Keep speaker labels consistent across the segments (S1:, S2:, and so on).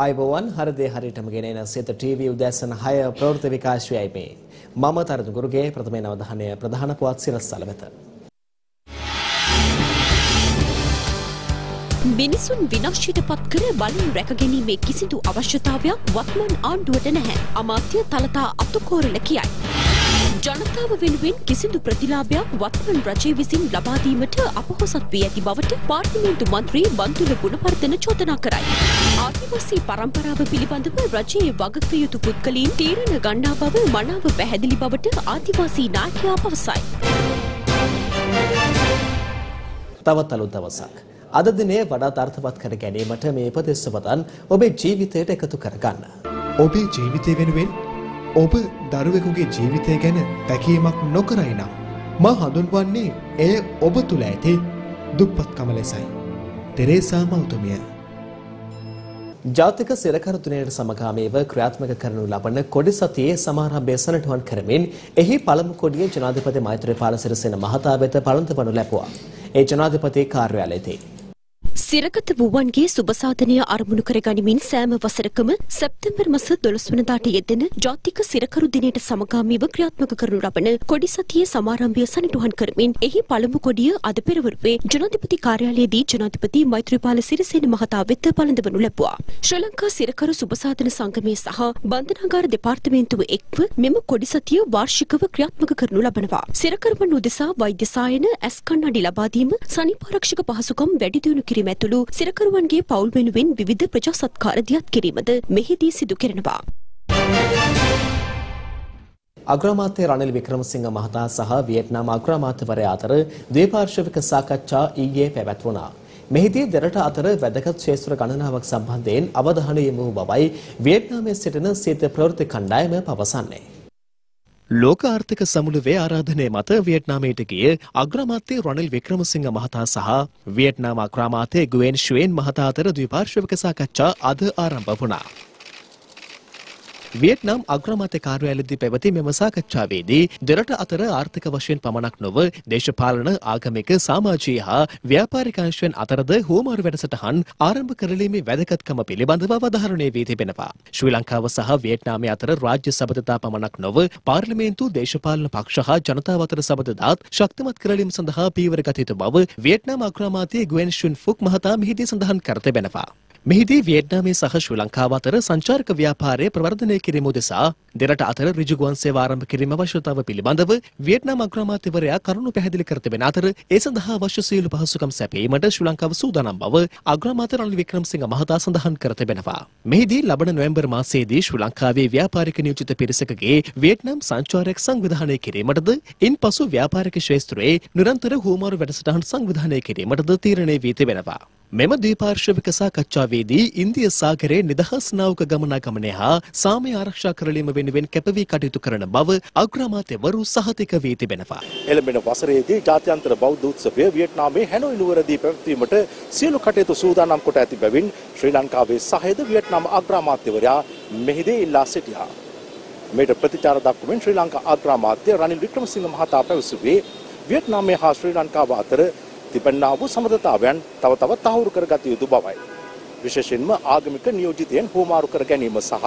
S1: ආයිබෝවන් හරදේ හරියටම ගෙනෙන සිත ටීවී උදෑසන 6 ප්‍රවෘත්ති විකාශයයි මේ. මම තරතු ගුරුගේ ප්‍රථම අවධානය ප්‍රධාන පුවත් සිරස්තල වෙත.
S2: මිනිසුන් විනාශයට පත් කර බලෙන් රැකගැනීමේ කිසිදු අවශ්‍යතාවයක් වත්මන් ආණ්ඩුවට නැහැ. අමාත්‍ය තලතා අතුකෝරල කියයි. ජනතාව වෙනුවෙන් කිසිදු ප්‍රතිලාභයක් වත්මන් රජය විසින් ලබා දීමට අපහොසත් වී ඇති බවට පාර්ලිමේන්තු මන්ත්‍රී බන්තුල ගුණවර්ධන චෝදනා කරයි. ආදිවාසී පරම්පරාව පිළිබඳව රජයේ වගකිව යුතු පුද්ගලීන් තීරණ ගන්නා බව මනාව පැහැදිලි බවට ආදිවාසී නායකයා පවසයි.
S1: තවත් අලුත් දවසක්. අද දිනේ වඩාත් අර්ථවත් කර ගැනීමට මේ උපදෙස්වතන් ඔබේ ජීවිතයට එකතු කරගන්න.
S3: ඔබේ ජීවිතය වෙනුවෙන් ඔබ දරුවෙකුගේ ජීවිතය ගැන තැකීමක් නොකරයි නම් මා හඳුන්වන්නේ එය ඔබ තුළ ඇති දුප්පත්කම ලෙසයි. තෙරේසා මෞතුමිය.
S1: ජාතික සිරකරතුනයට සමගාමීව ක්‍රියාත්මක කරනු ලබන කොඩි සතියේ සමාරම්භය සනටුවන් කරමින් එහි පළමු කොඩිය ජනාධිපති මෛත්‍රීපාල සිරිසේන මහතා වෙත පළඳවනු ලැබුවා. ඒ ජනාධිපති කාර්යාලයේදී
S2: සිරගත වූවන්ගේ සුබසාධනය අරමුණු කර ගනිමින් සෑම වසරකම සැප්තැම්බර් මස 12 වනදාට යෙදෙන ජාතික සිරකරු දිනයට සමගාමීව ක්‍රියාත්මක කරනු ලබන කොඩි සතියේ සමාරම්භය සනිටුහන් කරමින් එහි පළමු කොඩිය අද පෙරවරුවේ ජනාධිපති කාර්යාලයේදී ජනාධිපති මෛත්‍රීපාල සිරිසේන මහතා වෙත පළඳවනු ලැබුවා. ශ්‍රී ලංකා සිරකරු සුබසාධන සංගමය සහ බන්ධනාගාර දෙපාර්තමේන්තුව එක්ව මෙම කොඩි සතිය වාර්ෂිකව ක්‍රියාත්මක කරනු ලබනවා. සිරකරුවන් උදෙසා වෛද්‍ය සායන ඇස් කන්නඩි ලබා දීම සනීපාරක්ෂක පහසුකම් වැඩි දියුණු කිරීම ඇතුළු සිරකරුවන්ගේ පවුල් වෙනුවෙන් විවිධ ප්‍රජා සත්කාර දියත් කිරීමද මෙහිදී සිදු කෙරෙනවා.
S1: අග්‍රාමාත්‍ය රනිල් වික්‍රමසිංහ මහතා සහ වියට්නාම් අග්‍රාමාත්‍යවරයා අතර ද්විපාර්ශ්වික සාකච්ඡා ඊයේ පැවැත්වුණා. මෙහිදී දෙරට අතර වැදගත් ක්ෂේත්‍ර ගණනාවක් සම්බන්ධයෙන් අවධානය යොමු වූ බවයි වියට්නාමයේ සිටින සීත ප්‍රවෘත්ති කණ්ඩායම පවසන්නේ. ලෝක ආර්ථික සමුළුවේ ආරාධනය මත වියට්නාමයට ගිය අග්‍රාමාත්‍ය රනිල් වික්‍රමසිංහ මහතා සහ වියට්නාම් අග්‍රාමාත්‍ය ගුවෙන් ෂුවෙන් මහතා අතර ද්විපාර්ශ්වික සාකච්ඡා අද ආරම්භ වුණා. වියට්නම් අග්‍රාමාත්‍ය කාර්යාලයේදී පැවති මෙම සාකච්ඡාවේදී දෙරට අතර ආර්ථික වශයෙන් පමණක් නොව දේශපාලන ආගමික සමාජීය හා ව්‍යාපාරික අංශයන් අතරද හුවමාරු වැඩසටහන් ආරම්භ කරලීමේ වැදගත්කම පිළිබඳව අවධාරණය වී තිබෙනවා. ශ්‍රී ලංකාව සහ වියට්නාමය අතර රාජ්‍ය සබඳතා පමණක් නොව පාර්ලිමේන්තු දේශපාලන පක්ෂ හා ජනතාව අතර සබඳතාත් ශක්තිමත් කරලීම සඳහා පීවර ගත යුතු බව වියට්නාම් අග්‍රාමාත්‍ය ගුවෙන් ෂුන් ෆුක් මහතා මෙහිදී සඳහන් කර තිබෙනවා. මෙහිදී වියට්නාමයේ සහ ශ්‍රී ලංකාව අතර සංචාරක ව්‍යාපාරය ප්‍රවර්ධනය කිරීම උදෙසා දෙරට අතර ඍජු ගුවන් සේවා ආරම්භ කිරීම අවශ්‍යතාව පිළිබඳව වියට්නාම් අග්‍රාමාත්‍යවරයා කරුණු පැහැදිලි කර තිබෙන අතර ඒ සඳහා අවශ්‍ය සියලු පහසුකම් සැපයීමට ශ්‍රී ලංකාව සූදානම් බව අග්‍රාමාත්‍ය රනිල් වික්‍රමසිංහ මහතා සඳහන් කර තිබෙනවා. මෙහිදී ලබන නොවැම්බර් මාසයේදී ශ්‍රී ලංකාවේ ව්‍යාපාරික නියෝජිත පිරිසකගේ වියට්නාම් සංචාරයක් සංවිධානය කිරීමටද ඉන්පසු ව්‍යාපාරික ක්ෂේත්‍රයේ නිරන්තර හුවමාරු වැඩසටහන් සංවිධානය කිරීමටද තීරණය වී තිබෙනවා. මෙම ද්විපාර්ශ්වික සාකච්ඡාවේදී ඉන්දිය සාගරයේ නිදහස් නාවක ගමනාගමනය හා සාමය ආරක්ෂා කරලීම වෙනුවෙන් කැපවී කටයුතු කරන බව අග්‍රාමාත්‍යවරු සහතික වී තිබෙනවා.
S4: එළඹෙන වසරේදී ජාත්‍යන්තර බෞද්ධ උත්සවය වියට්නාමයේ හැනොයි නුවරදී පැවැත්වීමට සියලු කටයුතු සූදානම් කොට ඇති බැවින් ශ්‍රී ලංකාවේ සහයද වියට්නාම අග්‍රාමාත්‍යවරයා මෙහිදී ඉල්ලා සිටියා. මේට ප්‍රතිචාර දක්වමින් ශ්‍රී ලංකා අග්‍රාමාත්‍ය රනිල් වික්‍රමසිංහ මහතා පැවසුවේ වියට්නාමයේ හා ශ්‍රී ලංකාව අතර තිබෙන්නා වූ සමගතාවයන් තව තවත් තහවුරු කරගත යුතු බවයි. විශේෂයෙන්ම ආගමික නියෝජිතයන් හුවමාරු කර ගැනීම සහ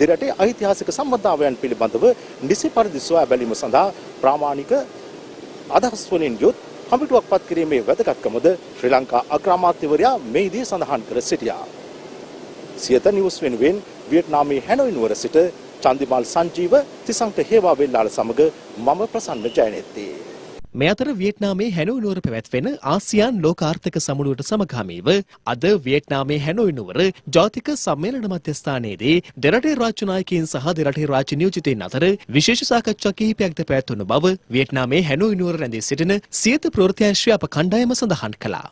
S4: දෙරටේ ඓතිහාසික සම්බන්ධතාවයන් පිළිබඳව නිසි පරිදි සොයා බැලීම සඳහා ප්‍රාමාණික අදහස් වලින් යුත් කමිටුවක් පත් කිරීමේ වැදගත්කමද ශ්‍රී ලංකා අග්‍රාමාත්‍යවරයා මෙහිදී සඳහන් කර සිටියා. සියත නිවුස් වෙනුවෙන් වියට්නාමයේ හැනොයි නුවර සිට චන්දිමාල් සංජීව තිසංක හේවා වෙල්ලාල සමග මම ප්‍රසන්න ජයනෙත්තේ.
S1: මේ අතර වියට්නාමයේ හැනොයි නුවර පැවැත්වෙන ආසියාන් ලෝක ආර්ථික සමුළුවට සමගාමීව අද වියට්නාමයේ හැනොයි නුවර ජාතික සම්මේලන මධ්‍යස්ථානයේදී දෙරටේ රාජ්‍ය නායකයින් සහ දෙරටේ රාජ්‍ය නියෝජිතයින් අතර විශේෂ සාකච්ඡා කිහිපයක්ද පැවැත්වුණු බව වියට්නාමයේ හැනොයි නුවර රැඳී සිටින සියත ප්‍රවෘත්තිංශය අප කණ්ඩායම සඳහන් කළා.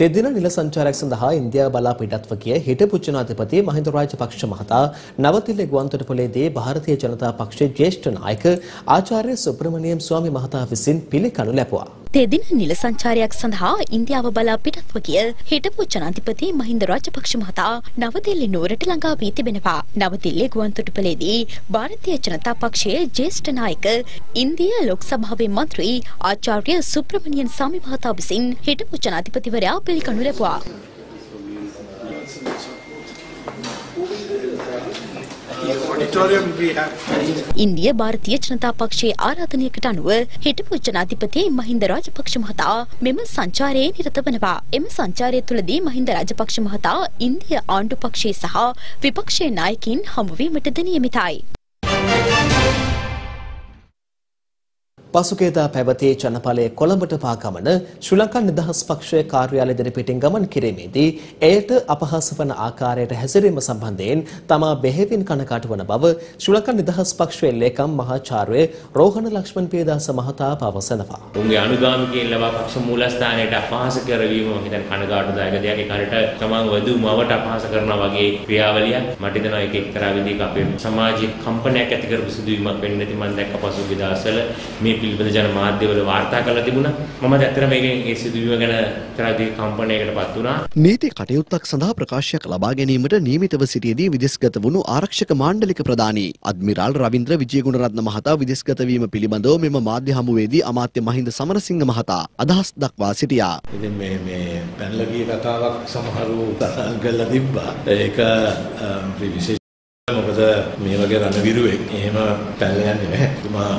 S1: තෙදින නිල සංචාරයක් සඳහා ඉන්දියාව බලා පිටත්ව ගිය හිටපු ජනාධිපති මහින්ද රාජපක්ෂ මහතා නවතිල්ල ගුවන්තොටුපළේදී ಭಾರತೀಯ ජනතා පක්ෂයේ ජ්‍යෙෂ්ඨ නායක ආචාර්ය සුබ්‍රමණියම් ස්වාමි මහතා විසින් පිළිකනු ලැබුවා.
S2: තෙදින නිල සංචාරයක් සඳහා ඉන්දියාව බලා පිටත්ව ගිය හිටපු ජනාධිපති මහින්ද රාජපක්ෂ මහතා නවදිල්ලි නුවරට ළඟා වී තිබෙනවා. නවදිල්ලේ ගුවන්තොටුපළේදී ಭಾರತೀಯ ජනතා පක්ෂයේ ජ්‍යෙෂ්ඨ නායක ඉන්දිය ලෝක සභාවේ මන්ත්‍රී ආචාර්ය සුබ්‍රමණියන් ස්වාමි මහතා විසින් හිටපු ජනාධිපතිවරයා පිළිකනු ලැබවා.
S5: ඉන්දිය භාරතිය ජනතා පක්ෂයේ ආරාධනයකට අනුව හිටපු ජනාධිපති මහින්ද රාජපක්ෂ මහතා මෙම සංචාරයේ නිරත වනවා. එම සංචාරය තුළදී මහින්ද රාජපක්ෂ මහතා ඉන්දිය ආණ්ඩු පක්ෂයේ සහ විපක්ෂයේ නායකින් හමුවීමටද නියමිතයි.
S1: පසුගේදා පැවති ජනපලයේ කොළඹට පාගමන ශ්‍රී ලංකා නිදහස් පක්ෂයේ කාර්යාලය දිරිපිටින් ගමන් කිරීමේදී එයට අපහාස වන ආකාරයට හැසිරීම සම්බන්ධයෙන් තමා බෙහෙවින් කනකාටු වන බව ශ්‍රී ලංකා නිදහස් පක්ෂයේ ලේකම් මහාචාර්ය රෝහණ ලක්ෂ්මන් පියදාස මහතා පවසනවා.
S6: උන්ගේ අනුගාමිකයන් ලබා පක්ෂ මූලස්ථානයට අපහාස කරවීම මම හිතන්නේ කනගාටුදායක දෙයක්. ඒ කාරට තමන් වදු මවට අපහාස කරනවා වගේ ක්‍රියාවලියක් මට හිතෙනවා ඒක එක්තරා විදිහක අපේ සමාජයේ කම්පනයක් ඇති කරපු සිදුවීමක් වෙන්න ඇති මම දැක්ක පසුගිය දවස්වල මේ පිළිබඳ ජන මාධ්‍යවල වාර්තා කරලා තිබුණා. මම ඇත්තටම මේකෙන් ඒ සිදුවීම ගැන එක්තරා විදිහක කම්පනයකටපත් වුණා.
S7: නීති කටයුත්තක් සඳහා ප්‍රකාශයක් ලබා ගැනීමට නියමිතව සිටියේදී විදෙස්ගත වුණු ආරක්ෂක මාණ්ඩලික ප්‍රධානී අද්මිරාල් රවින්ද්‍ර විජයගුණරත්න මහතා විදෙස්ගත වීම පිළිබඳව මෙම මාධ්‍ය හමුවේදී අමාත්‍ය මහින්ද සමරසිංහ මහතා අදහස් දක්වා සිටියා.
S8: ඉතින් මේ මේ පැනලා ගිය කතාවක් සමහරු සඳහන් කරලා තිබ්බා. ඒක විශේෂ මොකද මේ වගේ රණවිරුවෙක් එහෙම පැනලා යන්නේ නැහැ. තුමා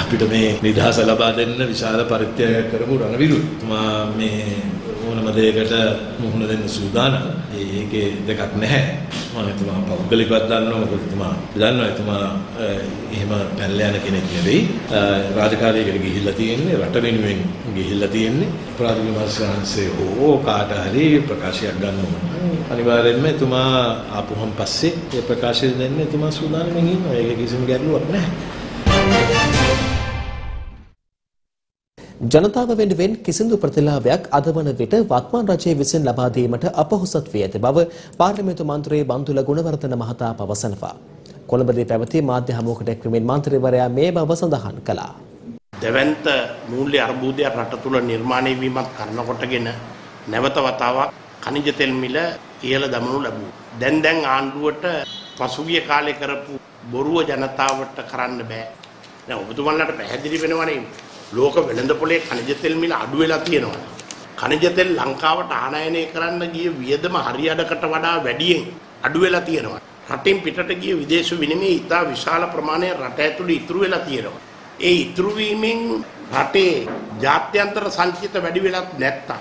S8: අපිට මේ නිදහස ලබා දෙන්න විශාල පරිත්‍යාගයක් කරපු රණවිරුවෙක්. තුමා මේ ඕනම දෙයකට මුහුණ දෙන්න සූදානම්. ඒකේ දෙකක් නැහැ. මම එතුමා පෞද්ගලිකවත් දන්නවා මොකද එතුමා දන්නවා එතුමා එහෙම පැනලා යන කෙනෙක් නෙවෙයි. රාජකාරියකට ගිහිල්ලා තියෙන්නේ රට වෙනුවෙන් ගිහිල්ලා තියෙන්නේ. අපරාධ විමර්ශනංශයේ හෝ කාට හරි ප්‍රකාශයක් ගන්න ඕන. අනිවාර්යෙන්ම එතුමා ආපුහම පස්සේ ඒ ප්‍රකාශය දෙන්න එතුමා සූදානම්ෙන් ඉන්නවා. ඒක කිසිම ගැටලුවක් නැහැ.
S1: ජනතාව වෙනුවෙන් කිසිදු ප්‍රතිලාභයක් අද වන විට වත්මන් රජය විසින් ලබා දීමට අපොහොසත් වී ඇති බව පාර්ලිමේන්තු මන්ත්‍රී බන්දුල ගුණවර්ධන මහතා පවසනවා. කොළඹදී පැවති මාධ්‍ය හමුවකට එක්වීමෙන් මන්ත්‍රීවරයා මේ බව සඳහන් කළා.
S9: දැවන්ත මූල්‍ය අර්බුදයක් රට තුළ නිර්මාණය වීමත් කරන කොටගෙන නැවත වතාවක් ಖನಿජ තෙල් මිල ඉහළ දමනු ලැබුවා. දැන් දැන් ආණ්ඩුවට පසුගිය කාලේ කරපු බොරුව ජනතාවට කරන්න බෑ. දැන් ඔබතුමන්ලාට පැහැදිලි වෙනවනේ ලෝක වෙළඳපොලේ කනිජ තෙල් මිල අඩු වෙලා තියෙනවා. කනිජ තෙල් ලංකාවට ආනයනය කරන්න ගිය වියදම හරියඩකට වඩා වැඩියෙන් අඩු වෙලා තියෙනවා. රටින් පිටට ගිය විදේශ විනිමය ඉතා විශාල ප්‍රමාණයක් රට ඇතුළේ ඉතුරු වෙලා තියෙනවා. ඒ ඉතුරු වීමෙන් රටේ ජාත්‍යන්තර සංචිත වැඩි වෙලත් නැත්තම්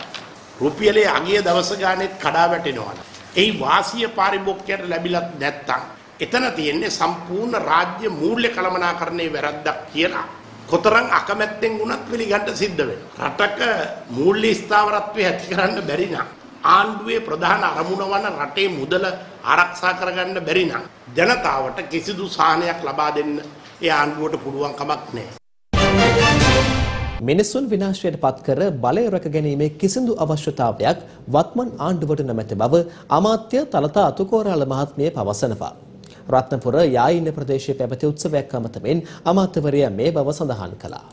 S9: රුපියලේ අගිය දවස ගානෙත් කඩා වැටෙනවා. ඒ වාසිය පාරිභෝගිකයට ලැබිලත් නැත්තම් එතන තියෙන්නේ සම්පූර්ණ රාජ්‍ය මූල්‍ය කළමනාකරණයේ වැරද්දක් කියලා කොතරම් අකමැත්තෙන් වුණත් පිළිගන්න සිද්ධ වෙනවා. රටක මූල්‍ය ස්ථාවරත්වය ඇති කරන්න බැරි නම් ආණ්ඩුවේ ප්‍රධාන අරමුණ වන රටේ මුදල ආරක්ෂා කරගන්න බැරි නම් ජනතාවට කිසිදු සාහනයක් ලබා දෙන්න ඒ ආණ්ඩුවට පුළුවන් කමක් නැහැ.
S1: මිනිසුන් විනාශයට පත්කර බලය රැක ගැනීමේ කිසිදු අවශ්‍යතාවයක් වත්මන් ආණ්ඩුවට නොමැති බව අමාත්‍ය තලතා අතුකෝරාල මහත්මිය පවසනවා. රත්නපුර යායින්න ප්‍රදේශයේ පැවති උත්සවයක් අමතමින් අමාත්‍යවරයා මේ බව සඳහන් කළා.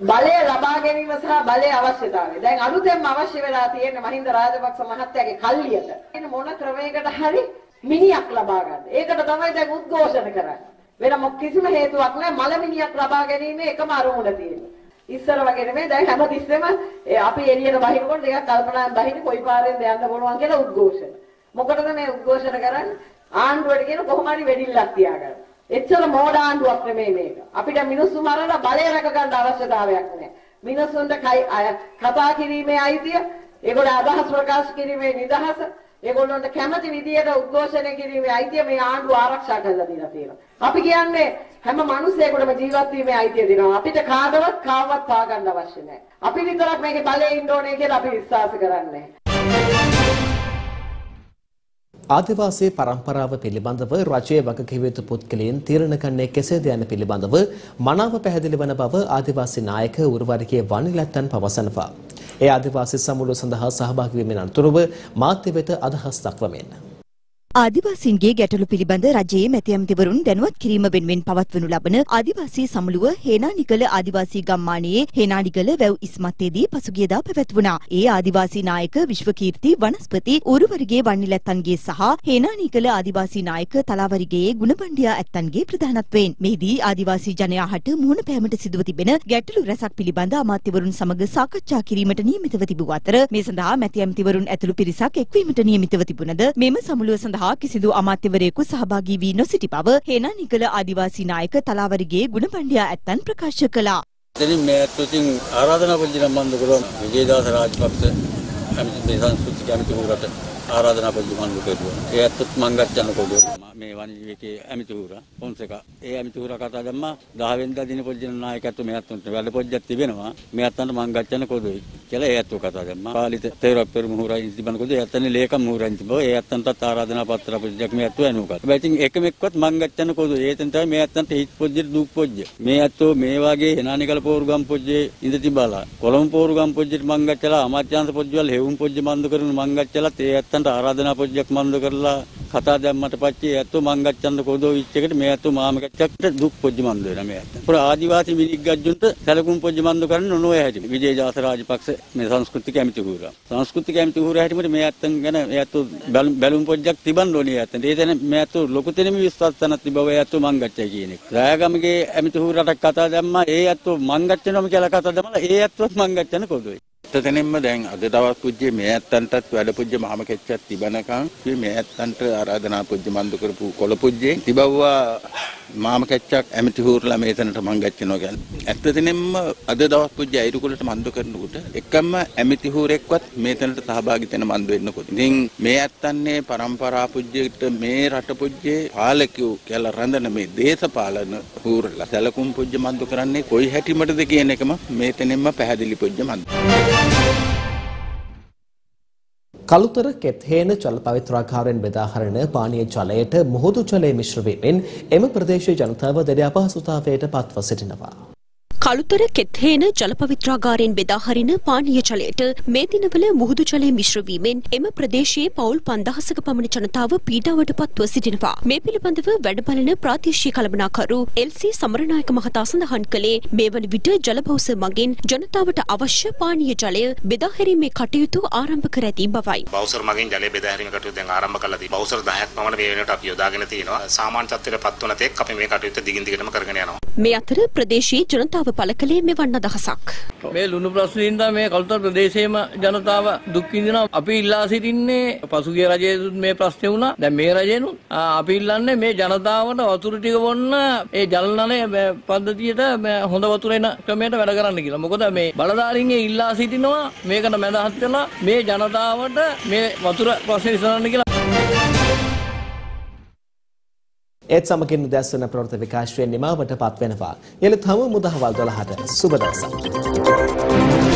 S10: බලය ලබා ගැනීම සහ බලයේ අවශ්‍යතාවය. දැන් අලුතෙන්ම අවශ්‍ය වෙලා තියෙන මහින්ද රාජපක්ෂ මහත්තයාගේ කල්ලියට එන මොන ක්‍රමයකට හරි මිනියක් ලබා ගන්න. ඒකට තමයි දැන් උද්ඝෝෂණ කරන්නේ. වෙන මොක කිසිම හේතුවක් නැහැ මල මිනියක් ලබා ගැනීම එකම අරමුණ තියෙනවා. ඉස්සර වගේ නෙමෙයි දැන් හැමතිස්සෙම අපි එළියට බහිනකොට ටිකක් කල්පනාවෙන් බහින්නේ කොයි පාරෙන්ද යන්න පුළුවන් කියලා උද්ඝෝෂණ. මොකටද මේ උද්ඝෝෂණ කරන්නේ? ආණ්ඩුවට කියන කොහොම හරි වෙඩිල්ලක් තියාගන්න. එච්චර මෝඩ ආණ්ඩුවක් නෙමෙයි මේක. අපිට මිනිස්සු මරලා බලය රැක ගන්න අවශ්‍යතාවයක් නැහැ. මිනිස්සුන්ට කතා කිරීමේ අයිතිය, ඒගොල්ලෝ අදහස් ප්‍රකාශ කිරීමේ නිදහස, ඒගොල්ලන්ට කැමති විදියට උද්ඝෝෂණය කිරීමේ අයිතිය මේ ආණ්ඩුව ආරක්ෂා කරලා දීලා තියෙනවා. අපි කියන්නේ හැම මිනිසෙකුටම ජීවත් වීමේ අයිතිය දෙනවා. අපිට කාදවත් කාවවත් පාගන්න අවශ්‍ය නැහැ. අපි විතරක් මේකේ බලයේ ඉන්න ඕනේ කියලා අපි විශ්වාස කරන්නේ
S1: ආදිවාසී පරම්පරාව පිළිබඳව රජයේ වගකිව යුතු පුද්ගලයන් තීරණ ගන්නේ කෙසේද යන පිළිබඳව මනාව පැහැදිලි වන බව ආදිවාසී නායක උරුවරිගේ වනිලැත්තන් පවසනවා. ඒ ආදිවාසී සමුළුව සඳහා සහභාගී වීමෙන් අනතුරුව මාධ්‍ය වෙත අදහස් දක්වමින්
S5: ආදිවාසීන්ගේ ගැටලු පිළිබඳ රජයේ මැති ඇමතිවරුන් දැනුවත් කිරීම වෙනුවෙන් පවත්වනු ලබන ආදිවාසී සමුළුව හේනානිකල ආදිවාසී ගම්මානයේ හේනානිකල වැව් ඉස්මත්තේදී පසුගියදා පැවැත්වුණා. ඒ ආදිවාසී නායක විශ්වකීර්ති වනස්පති උරුවරිගේ වන්නිලැත්තන්ගේ සහ හේනානිකල ආදිවාසී නායක තලාවරිගේ ගුණබණ්ඩියා ඇත්තන්ගේ ප්‍රධානත්වයෙන් මෙහිදී ආදිවාසී ජනයාහට මුහුණ පෑමට සිදුව තිබෙන ගැටලු රැසක් පිළිබඳ අමාත්‍යවරුන් සමග සාකච්ඡා කිරීමට නියමිතව තිබූ අතර මේ සඳහා මැති ඇමතිවරුන් ඇතුළු පිරිසක් එක්වීමට නියමිතව තිබුණද මෙම සමුළුව සඳහා හා කිසිදු අමාත්‍යවරයෙකු සහභාගී වී නොසිටි බව හේනානිකල ආදිවාසී නායක තලාවරිගේ ගුණපණ්ඩියා ඇත්තන් ප්‍රකාශ කළා.
S11: ඉතින් මේ ඇත්තටින් ආරාධනා පොඩි නම් මන්ද කරා විජේදාස රාජපක්ෂ ඇමති මේ සංස්කෘතික ඇමතිවරට ආරාධනා පොඩි මන්ද කරුවා. ඒ ඇත්තත් මං ගච්ඡන කොඩුව මේ වනිජිකේ ඇමතිවර පොන්සේක. ඒ ඇමතිවර කතා දැම්මා 10 වෙනිදා දින පොඩි නායකත්ව මේ ඇත්තන්ට වැඩ පොඩ්ඩක් තිබෙනවා. මේ ඇත්තන්ට මං ගච්ඡන කොඩුවයි කියලා ඒ ඇත්තෝ කතා දැම්මා. පාලිත තේරක් පෙර මුහුරයි තිබන කොඩුව ඒ ඇත්තනේ ලේකම් මුහුරයි තිබව. ඒ ඇත්තන්ටත් ආරාධනා පත්‍ර පොඩ්ඩක් මේ ඇත්තෝ ඇනුවා. හැබැයි ඉතින් එකමෙක්වත් මං ගච්ඡන කොඩුව ඒතෙන් තමයි මේ ඇත්තන්ට හිත් පොඩ්ඩ දුක් පොඩ්ඩ. මේ ඇත්තෝ මේ වගේ එනානිකල පෝරුගම් පොඩ්ඩේ ඉඳ තිබාලා. කොළඹ පෝරුගම් පොඩ්ඩෙට මං ගච්ඡලා අමාත්‍යාංශ පොඩ්ඩවල හෙවුම් පොඩ්ඩ මන්ද කරන මං ගච්ඡලා ඒ ඇත්තන්ට ආරාධනා පොඩ්ඩක් මන්ද කරලා කතා දැම්මට පස්සේ ඇත්තෝ මං ගච්ඡන්න කොදෝ විච්චකට මේ ඇත්තෝ මාම ගච්ඡකට දුක් පොඩ්ඩ මන්ද වෙනවා මේ ඇත්ත. පුර ආදිවාසී මිනික් ගජ්ජුන්ට සැලකුම් පොඩ්ඩ මන්ද කරන්න නොනොය හැටි. විජේජාස රාජපක්ෂ මේ සංස්කෘතික ඇමති හුරා. සංස්කෘතික ඇමති හුරා හැටිමට මේ ඇත්තන් ගැන මේ ඇත්තෝ බැලුම් පොඩ්ඩක් තිබන්න ඕනේ ඇත්තන්. ඒ දැන මේ ඇත්තෝ ලොකු තැනම විශ්වාස තනක් තිබව ඇත්තෝ මං ගච්ඡයි කියන එක. රායගමගේ ඇමති හුරාට කතා දැම්මා ඒ ඇත්තෝ මං ගච්ඡනවම කියලා කතා දැම්මලා ඒ ඇත්තොත් මං ගච්ඡන කොදොයි.
S12: එතනින්ම දැන් අද දවස් පුජ්‍ය මේ ඇත්තන්ටත් වැඩ පුජ්‍ය මහම කෙච්චක් තිබනකම් මේ ඇත්තන්ට ආරාධනා පුජ්‍ය මන්දු කරපු කොළ පුජ්‍යේ තිබවුවා මාම කෙච්චක් ඇමති හූරලා මේතනට මං ගච්චනවා කියන්නේ. ඇත්තටම අද දවස් පුජ්‍ය අයිරුකුලට මන්දු කරනකොට එකම ඇමති හූරෙක්වත් මේතනට සහභාගී වෙන මන්දු වෙන්නකොට. ඉතින් මේ ඇත්තන්නේ પરම්පරා පුජ්‍යයට මේ රට පුජ්‍යේ පාලකයෝ කියලා රඳන මේ දේශපාලන හූරලා සැලකුම් පුජ්‍ය මන්දු කරන්නේ කොයි හැටිමටද කියන එකම මේතනින්ම පැහැදිලි පුජ්‍ය මන්දු.
S1: කළුතර කෙත්හේන ජල පවිත්‍රාකාරයෙන් බෙදාහරන පානීය ජලයට මුහුදු ජලය මිශ්‍ර වීමෙන් එම ප්‍රදේශයේ ජනතාව දැඩි අපහසුතාවයට පත්ව සිටිනවා.
S2: කළුතර කෙත්හේන ජලපවිත්‍රාගාරයෙන් බෙදාහරින පානීය ජලයට මේ දිනවල මුහුදු ජලය මිශ්‍ර වීමෙන් එම ප්‍රදේශයේ පවුල් 5000ක පමණ ජනතාව පීඩාවට පත්ව සිටිනවා. මේ පිළිබඳව වැඩ බලන ප්‍රාදේශීය කළමනාකරු එල්.සී. සමරනායක මහතා සඳහන් කළේ මේ වන විට ජලබවස මගින් ජනතාවට අවශ්‍ය පානීය ජලය බෙදාහැරීමේ කටයුතු ආරම්භ කර ඇති බවයි.
S13: බවුසර් මගින් ජලය බෙදාහැරීමේ කටයුතු දැන් ආරම්භ කළා තියෙනවා. බවුසර් 10ක් පමණ මේ වෙනකොට අපි යොදාගෙන තියෙනවා. සාමාන්‍ය තත්ත්වයට පත් වන තෙක් අපි මේ කටයුත්ත දිගින් දිගටම කරගෙන යනවා.
S2: මේ අතර ප්‍රදේශයේ ජනතාව පළ කළේ මෙවන් අදහසක්.
S14: මේ ලුණු ප්‍රශ්නින්දා මේ කළුතර ප්‍රදේශයේම ජනතාව දුක් විඳිනවා. අපි ඉල්ලා සිටින්නේ පසුගිය රජයේ මේ ප්‍රශ්නේ වුණා. දැන් මේ රජේනුත් අපි ඉල්ලන්නේ මේ ජනතාවට වතුර ටික බොන්න ඒ ජල නලය පද්ධතියට හොඳ වතුර එන ක්‍රමයට වැඩ කරන්න කියලා. මොකද මේ බලධාරීන්ගේ ඉල්ලා සිටිනවා මේකට මැදහත් වෙලා මේ ජනතාවට මේ වතුර ප්‍රශ්නේ විසඳන්න කියලා
S1: ඒත් සමගින් උදැස්සන ප්‍රවෘත්ත විකාශයෙන් නිමාවට පත්වෙනවා. එල තම මුදහවල් දොළහට සුබදවසක්.